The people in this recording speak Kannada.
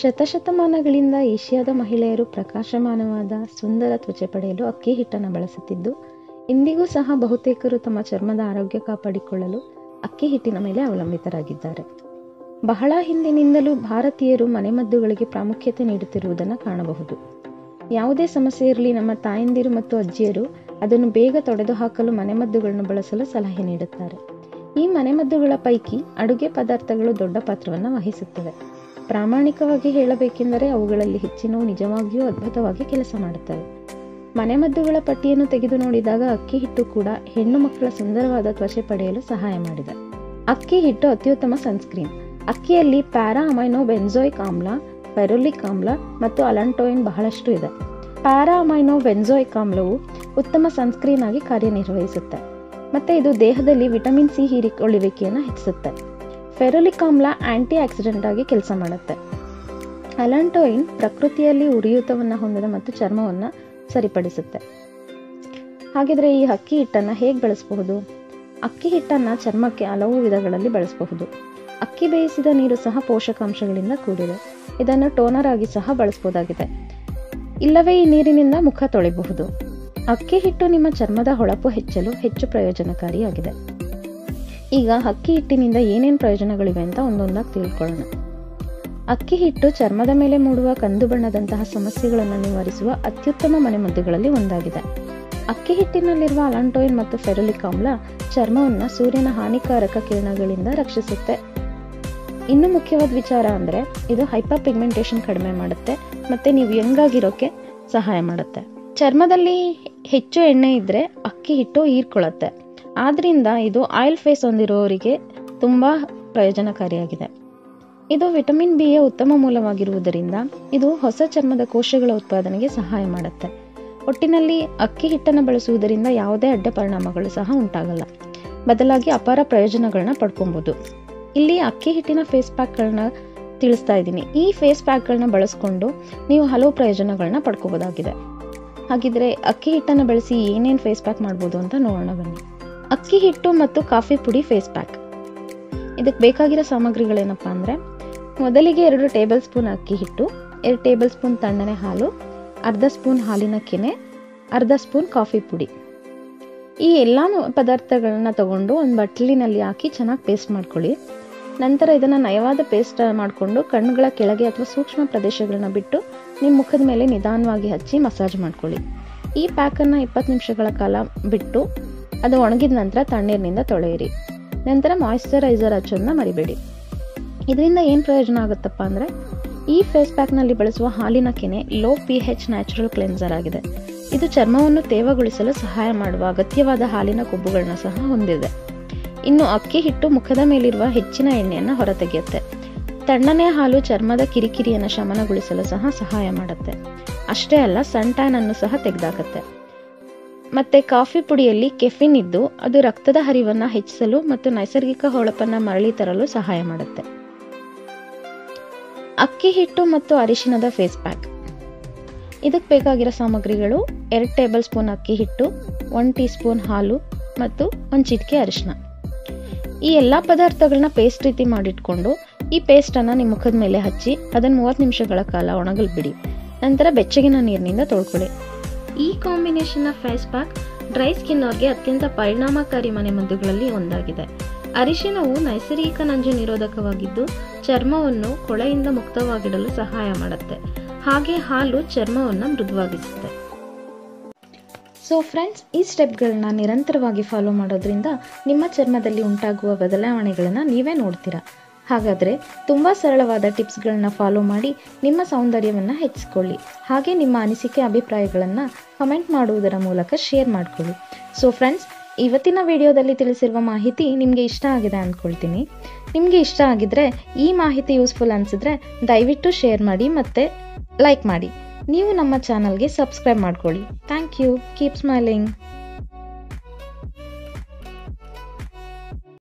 ಶತಶತಮಾನಗಳಿಂದ ಏಷ್ಯಾದ ಮಹಿಳೆಯರು ಪ್ರಕಾಶಮಾನವಾದ ಸುಂದರ ತ್ವಚೆ ಪಡೆಯಲು ಅಕ್ಕಿ ಹಿಟ್ಟನ್ನು ಬಳಸುತ್ತಿದ್ದು, ಇಂದಿಗೂ ಸಹ ಬಹುತೇಕರು ತಮ್ಮ ಚರ್ಮದ ಆರೋಗ್ಯ ಕಾಪಾಡಿಕೊಳ್ಳಲು ಅಕ್ಕಿ ಹಿಟ್ಟಿನ ಮೇಲೆ ಅವಲಂಬಿತರಾಗಿದ್ದಾರೆ. ಬಹಳ ಹಿಂದಿನಿಂದಲೂ ಭಾರತೀಯರು ಮನೆಮದ್ದುಗಳಿಗೆ ಪ್ರಾಮುಖ್ಯತೆ ನೀಡುತ್ತಿರುವುದನ್ನು ಕಾಣಬಹುದು. ಯಾವುದೇ ಸಮಸ್ಯೆ ಇರಲಿ, ನಮ್ಮ ತಾಯಂದಿರು ಮತ್ತು ಅಜ್ಜಿಯರು ಅದನ್ನು ಬೇಗ ತೊಡೆದು ಹಾಕಲು ಮನೆಮದ್ದುಗಳನ್ನು ಬಳಸಲು ಸಲಹೆ ನೀಡುತ್ತಾರೆ. ಈ ಮನೆಮದ್ದುಗಳ ಪೈಕಿ ಅಡುಗೆ ಪದಾರ್ಥಗಳು ದೊಡ್ಡ ಪಾತ್ರವನ್ನು ವಹಿಸುತ್ತವೆ. ಪ್ರಾಮಾಣಿಕವಾಗಿ ಹೇಳಬೇಕೆಂದರೆ ಅವುಗಳಲ್ಲಿ ಹೆಚ್ಚಿನವು ನಿಜವಾಗಿಯೂ ಅದ್ಭುತವಾಗಿ ಕೆಲಸ ಮಾಡುತ್ತವೆ. ಮನೆಮದ್ದುಗಳ ಪಟ್ಟಿಯನ್ನು ತೆಗೆದು ನೋಡಿದಾಗ ಅಕ್ಕಿ ಹಿಟ್ಟು ಕೂಡ ಹೆಣ್ಣು ಮಕ್ಕಳ ಸುಂದರವಾದ ತ್ವಚೆ ಪಡೆಯಲು ಸಹಾಯ ಮಾಡಿದೆ. ಅಕ್ಕಿ ಹಿಟ್ಟು ಅತ್ಯುತ್ತಮ ಸನ್ಸ್ಕ್ರೀನ್. ಅಕ್ಕಿಯಲ್ಲಿ ಪ್ಯಾರಾ ಅಮೈನೋ ಬೆನ್ಜೋಯಿಕ್ ಆಮ್ಲ, ಪೆರೋಲಿಕ್ ಆಮ್ಲ ಮತ್ತು ಅಲಂಟೋಯಿನ್ ಬಹಳಷ್ಟು ಇದೆ. ಪ್ಯಾರಾ ಅಮೈನೋ ಬೆನ್ಜೋಯಿಕ್ ಆಮ್ಲವು ಉತ್ತಮ ಸನ್ಸ್ಕ್ರೀನ್ ಆಗಿ ಕಾರ್ಯನಿರ್ವಹಿಸುತ್ತೆ. ಮತ್ತೆ ಇದು ದೇಹದಲ್ಲಿ ವಿಟಮಿನ್ ಸಿ ಹೀರಿಕೊಳ್ಳುವಿಕೆಯನ್ನು ಹೆಚ್ಚಿಸುತ್ತೆ. ಫೆರೋಲಿಕ್ ಆಮ್ಲ ಆಂಟಿ ಆಕ್ಸಿಡೆಂಟ್ ಆಗಿ ಕೆಲಸ ಮಾಡುತ್ತೆ. ಅಲಂಟೋಯಿನ್ ಪ್ರಕೃತಿಯಲ್ಲಿ ಉರಿಯೂತವನ್ನು ಹೊಂದಿದ ಮತ್ತು ಚರ್ಮವನ್ನು ಸರಿಪಡಿಸುತ್ತೆ. ಹಾಗಿದ್ರೆ ಈ ಅಕ್ಕಿ ಹಿಟ್ಟನ್ನು ಹೇಗೆ ಬಳಸಬಹುದು? ಅಕ್ಕಿ ಹಿಟ್ಟನ್ನು ಚರ್ಮಕ್ಕೆ ಹಲವು ವಿಧಗಳಲ್ಲಿ ಬಳಸಬಹುದು. ಅಕ್ಕಿ ಬೇಯಿಸಿದ ನೀರು ಸಹ ಪೋಷಕಾಂಶಗಳಿಂದ ಕೂಡಿದೆ. ಇದನ್ನು ಟೋನರ್ ಆಗಿ ಸಹ ಬಳಸಬಹುದಾಗಿದೆ ಇಲ್ಲವೇ ಈ ನೀರಿನಿಂದ ಮುಖ ತೊಳೆಯಬಹುದು. ಅಕ್ಕಿ ಹಿಟ್ಟು ನಿಮ್ಮ ಚರ್ಮದ ಹೊಳಪು ಹೆಚ್ಚಲು ಹೆಚ್ಚು ಪ್ರಯೋಜನಕಾರಿಯಾಗಿದೆ. ಈಗ ಅಕ್ಕಿ ಹಿಟ್ಟಿನಿಂದ ಏನೇನು ಪ್ರಯೋಜನಗಳಿವೆ ಅಂತ ಒಂದೊಂದಾಗಿ ತಿಳ್ಕೊಳ್ಳೋಣ. ಅಕ್ಕಿ ಹಿಟ್ಟು ಚರ್ಮದ ಮೇಲೆ ಮೂಡುವ ಕಂದು ಬಣ್ಣದಂತಹ ಸಮಸ್ಯೆಗಳನ್ನು ನಿವಾರಿಸುವ ಅತ್ಯುತ್ತಮ ಮನೆಮದ್ದುಗಳಲ್ಲಿ ಒಂದಾಗಿದೆ. ಅಕ್ಕಿ ಹಿಟ್ಟಿನಲ್ಲಿರುವ ಅಲಾಂಟೋಯಿನ್ ಮತ್ತು ಫೆರೋಲಿಕ್ ಆಮ್ಲ ಚರ್ಮವನ್ನು ಸೂರ್ಯನ ಹಾನಿಕಾರಕ ಕಿರಣಗಳಿಂದ ರಕ್ಷಿಸುತ್ತೆ. ಇನ್ನು ಮುಖ್ಯವಾದ ವಿಚಾರ ಅಂದರೆ ಇದು ಹೈಪರ್ ಪಿಗ್ಮೆಂಟೇಷನ್ ಕಡಿಮೆ ಮಾಡುತ್ತೆ ಮತ್ತು ನೀವು ಯಂಗಾಗಿರೋಕ್ಕೆ ಸಹಾಯ ಮಾಡುತ್ತೆ. ಚರ್ಮದಲ್ಲಿ ಹೆಚ್ಚು ಎಣ್ಣೆ ಇದ್ದರೆ ಅಕ್ಕಿ ಹಿಟ್ಟು ಹೀರ್ಕೊಳ್ಳುತ್ತೆ. ಆದ್ದರಿಂದ ಇದು ಆಯಿಲ್ ಫೇಸ್ ಹೊಂದಿರುವವರಿಗೆ ತುಂಬ ಪ್ರಯೋಜನಕಾರಿಯಾಗಿದೆ. ಇದು ವಿಟಮಿನ್ ಬಿ ಯ ಉತ್ತಮ ಮೂಲವಾಗಿರುವುದರಿಂದ ಇದು ಹೊಸ ಚರ್ಮದ ಕೋಶಗಳ ಉತ್ಪಾದನೆಗೆ ಸಹಾಯ ಮಾಡುತ್ತೆ. ಒಟ್ಟಿನಲ್ಲಿ ಅಕ್ಕಿ ಹಿಟ್ಟನ್ನು ಬಳಸುವುದರಿಂದ ಯಾವುದೇ ಅಡ್ಡ ಪರಿಣಾಮಗಳು ಸಹ ಉಂಟಾಗಲ್ಲ. ಬದಲಾಗಿ ಅಪಾರ ಪ್ರಯೋಜನಗಳನ್ನ ಪಡ್ಕೊಬೋದು. ಇಲ್ಲಿ ಅಕ್ಕಿ ಹಿಟ್ಟಿನ ಫೇಸ್ ಪ್ಯಾಕ್ಗಳನ್ನ ತಿಳಿಸ್ತಾ ಇದ್ದೀನಿ. ಈ ಫೇಸ್ ಪ್ಯಾಕ್ಗಳನ್ನ ಬಳಸ್ಕೊಂಡು ನೀವು ಹಲವು ಪ್ರಯೋಜನಗಳನ್ನ ಪಡ್ಕೋಬೋದಾಗಿದೆ. ಹಾಗಿದ್ರೆ ಅಕ್ಕಿ ಹಿಟ್ಟನ್ನು ಬಳಸಿ ಏನೇನು ಫೇಸ್ ಪ್ಯಾಕ್ ಮಾಡ್ಬೋದು ಅಂತ ನೋಡೋಣ ಬನ್ನಿ. ಅಕ್ಕಿ ಹಿಟ್ಟು ಮತ್ತು ಕಾಫಿ ಪುಡಿ ಫೇಸ್ ಪ್ಯಾಕ್ ಇದಕ್ಕೆ ಬೇಕಾಗಿರೋ ಸಾಮಗ್ರಿಗಳೇನಪ್ಪ ಅಂದರೆ, ಮೊದಲಿಗೆ ಎರಡು ಟೇಬಲ್ ಸ್ಪೂನ್ ಅಕ್ಕಿ ಹಿಟ್ಟು, ಎರಡು ಟೇಬಲ್ ಸ್ಪೂನ್ ತಣ್ಣನೆ ಹಾಲು, ಅರ್ಧ ಸ್ಪೂನ್ ಹಾಲಿನ ಕೆನೆ, ಅರ್ಧ ಸ್ಪೂನ್ ಕಾಫಿ ಪುಡಿ. ಈ ಎಲ್ಲ ಪದಾರ್ಥಗಳನ್ನ ತಗೊಂಡು ಒಂದು ಬಟ್ಲಿನಲ್ಲಿ ಹಾಕಿ ಚೆನ್ನಾಗಿ ಪೇಸ್ಟ್ ಮಾಡ್ಕೊಳ್ಳಿ. ನಂತರ ಇದನ್ನು ನಯವಾದ ಪೇಸ್ಟ್ ಮಾಡಿಕೊಂಡು ಕಣ್ಣುಗಳ ಕೆಳಗೆ ಅಥವಾ ಸೂಕ್ಷ್ಮ ಪ್ರದೇಶಗಳನ್ನ ಬಿಟ್ಟು ನಿಮ್ಮ ಮುಖದ ಮೇಲೆ ನಿಧಾನವಾಗಿ ಹಚ್ಚಿ ಮಸಾಜ್ ಮಾಡ್ಕೊಳ್ಳಿ. ಈ ಪ್ಯಾಕನ್ನು ಇಪ್ಪತ್ತು ನಿಮಿಷಗಳ ಕಾಲ ಬಿಟ್ಟು ಅದು ಒಣಗಿದ ನಂತರ ತಣ್ಣೀರಿನಿಂದ ತೊಳೆಯಿರಿ. ನಂತರ ಮಾಯಿಶ್ಚರೈಸರ್ ಹಚ್ಚೋದನ್ನ ಮರಿಬೇಡಿ. ಇದರಿಂದ ಏನು ಪ್ರಯೋಜನ ಆಗುತ್ತಪ್ಪ ಅಂದರೆ, ಈ ಫೇಸ್ ಪ್ಯಾಕ್ನಲ್ಲಿ ಬಳಸುವ ಹಾಲಿನ ಕೆನೆ low P H natural cleanser ಆಗಿದೆ. ಇದು ಚರ್ಮವನ್ನು ತೇವಗೊಳಿಸಲು ಸಹಾಯ ಮಾಡುವ ಅಗತ್ಯವಾದ ಹಾಲಿನ ಕೊಬ್ಬುಗಳನ್ನ ಸಹ ಹೊಂದಿದೆ. ಇನ್ನು ಅಕ್ಕಿ ಹಿಟ್ಟು ಮುಖದ ಮೇಲಿರುವ ಹೆಚ್ಚಿನ ಎಣ್ಣೆಯನ್ನು ಹೊರತೆಗೆಯುತ್ತೆ. ತಣ್ಣನೆ ಹಾಲು ಚರ್ಮದ ಕಿರಿಕಿರಿಯನ್ನು ಶಮನಗೊಳಿಸಲು ಸಹ ಸಹಾಯ ಮಾಡುತ್ತೆ. ಅಷ್ಟೇ ಅಲ್ಲ, ಸನ್ ಟ್ಯಾನ್ ಅನ್ನು ಸಹ ತೆಗೆದಾಕತ್ತೆ. ಮತ್ತೆ ಕಾಫಿ ಪುಡಿಯಲ್ಲಿ ಕೆಫಿನ್ ಇದ್ದು, ಅದು ರಕ್ತದ ಹರಿವನ್ನು ಹೆಚ್ಚಿಸಲು ಮತ್ತು ನೈಸರ್ಗಿಕ ಹೊಳಪನ್ನು ಮರಳಿ ತರಲು ಸಹಾಯ ಮಾಡುತ್ತೆ. ಅಕ್ಕಿ ಹಿಟ್ಟು ಮತ್ತು ಅರಿಶಿನದ ಫೇಸ್ ಪ್ಯಾಕ್ ಇದಕ್ಕೆ ಬೇಕಾಗಿರೋ ಸಾಮಗ್ರಿಗಳು ಎರಡು ಟೇಬಲ್ ಸ್ಪೂನ್ ಅಕ್ಕಿ ಹಿಟ್ಟು ಒನ್ ಟೀ ಸ್ಪೂನ್ ಹಾಲು ಮತ್ತು ಒಂದು ಚಿಟಿಕೆ ಅರಿಶಿನ ಈ ಎಲ್ಲ ಪದಾರ್ಥಗಳನ್ನ ಪೇಸ್ಟ್ ರೀತಿ ಮಾಡಿಟ್ಕೊಂಡು, ಈ ಪೇಸ್ಟನ್ನು ನಿಮ್ಮ ಮುಖದ ಮೇಲೆ ಹಚ್ಚಿ, ಅದನ್ನು ಮೂವತ್ತು ನಿಮಿಷಗಳ ಕಾಲ ಒಣಗಲು ಬಿಡಿ ನಂತರ ಬೆಚ್ಚಗಿನ ನೀರಿನಿಂದ ತೊಳ್ಕೊಳ್ಳಿ. ಈ ಕಾಂಬಿನೇಷನ್ನ ಫೇಸ್ ಪ್ಯಾಕ್ ಡ್ರೈ ಸ್ಕಿನ್ ಅವ್ರಿಗೆ ಅತ್ಯಂತ ಪರಿಣಾಮಕಾರಿ ಮನೆಮದ್ದುಗಳಲ್ಲಿ ಒಂದಾಗಿದೆ. ಅರಿಶಿನವು ನೈಸರ್ಗಿಕ ನಂಜು ನಿರೋಧಕವಾಗಿದ್ದು, ಚರ್ಮವನ್ನು ಕೊಳೆಯಿಂದ ಮುಕ್ತವಾಗಿಡಲು ಸಹಾಯ ಮಾಡುತ್ತೆ. ಹಾಗೆ ಹಾಲು ಚರ್ಮವನ್ನು ಮೃದುವಾಗಿಸುತ್ತೆ. ಸೊ ಫ್ರೆಂಡ್ಸ್ ಈ ಸ್ಟೆಪ್ಗಳನ್ನ ನಿರಂತರವಾಗಿ ಫಾಲೋ ಮಾಡೋದ್ರಿಂದ ನಿಮ್ಮ ಚರ್ಮದಲ್ಲಿ ಉಂಟಾಗುವ ಬದಲಾವಣೆಗಳನ್ನು ನೀವೇ ನೋಡ್ತೀರಾ? ಹಾಗಾದರೆ ತುಂಬ ಸರಳವಾದ ಟಿಪ್ಸ್ಗಳನ್ನ ಫಾಲೋ ಮಾಡಿ ನಿಮ್ಮ ಸೌಂದರ್ಯವನ್ನು ಹೆಚ್ಚಿಸ್ಕೊಳ್ಳಿ. ಹಾಗೆ ನಿಮ್ಮ ಅನಿಸಿಕೆ ಅಭಿಪ್ರಾಯಗಳನ್ನು ಕಮೆಂಟ್ ಮಾಡುವುದರ ಮೂಲಕ ಶೇರ್ ಮಾಡಿಕೊಳ್ಳಿ. ಸೊ ಫ್ರೆಂಡ್ಸ್ ಇವತ್ತಿನ ವಿಡಿಯೋದಲ್ಲಿ ತಿಳಿಸಿರುವ ಮಾಹಿತಿ ನಿಮಗೆ ಇಷ್ಟ ಆಗಿದೆ ಅಂದ್ಕೊಳ್ತೀನಿ ನಿಮಗೆ ಇಷ್ಟ ಆಗಿದ್ರೆ ಈ ಮಾಹಿತಿ ಯೂಸ್ಫುಲ್ ಅನಿಸಿದ್ರೆ ದಯವಿಟ್ಟು ಶೇರ್ ಮಾಡಿ ಮತ್ತು ಲೈಕ್ ಮಾಡಿ. ನೀವು ನಮ್ಮ ಚಾನಲ್ಗೆ ಸಬ್ಸ್ಕ್ರೈಬ್ ಮಾಡ್ಕೊಳ್ಳಿ. Thank you keep smiling